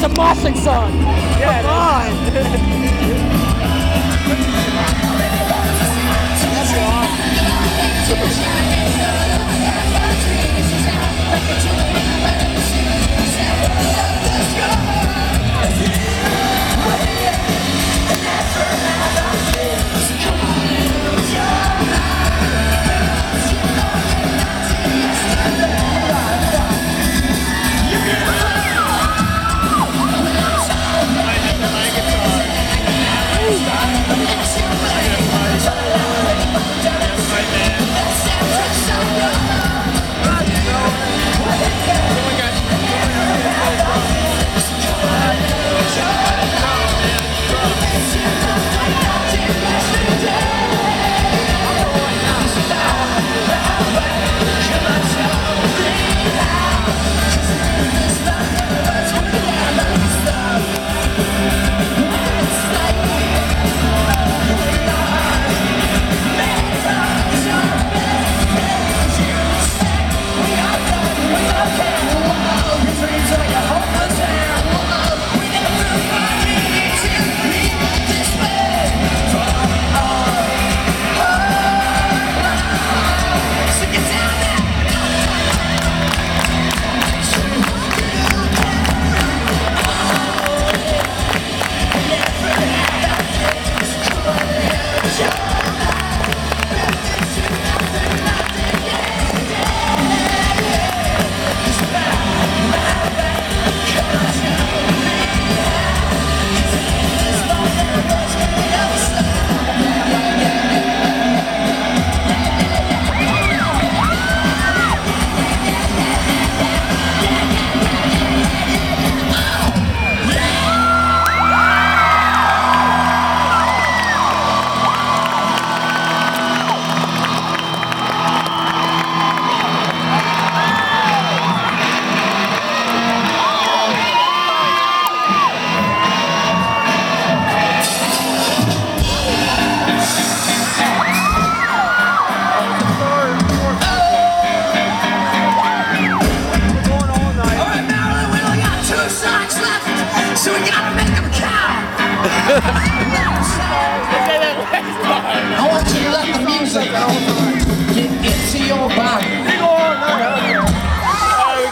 it's a marching song. Yeah, Come on. Alright, I want you to let the music get into your body.